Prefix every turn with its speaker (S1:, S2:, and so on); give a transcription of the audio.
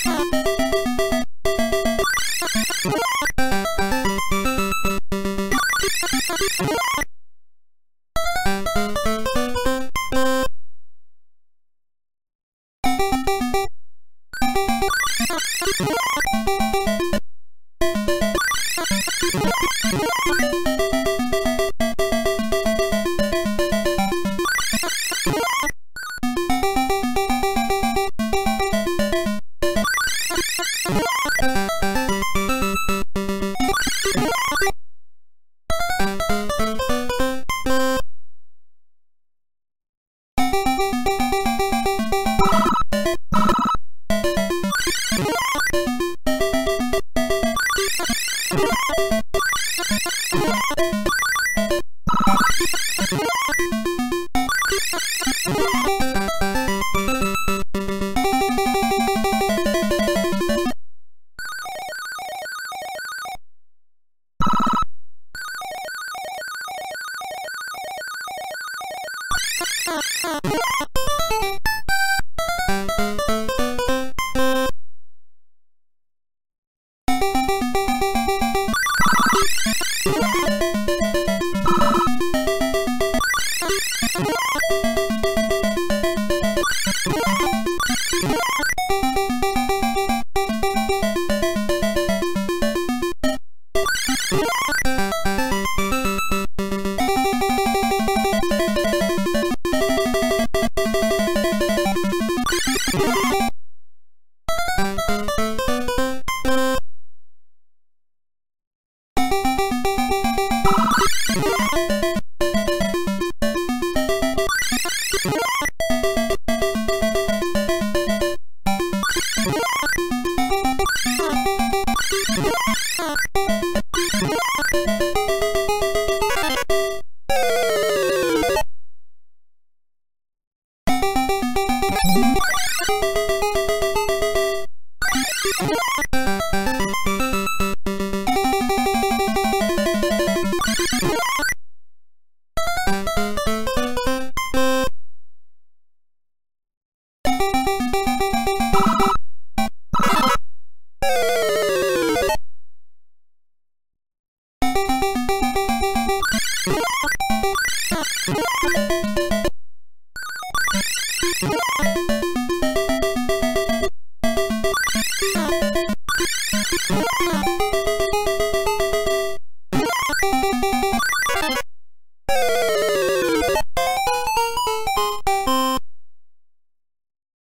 S1: you you you Thank you.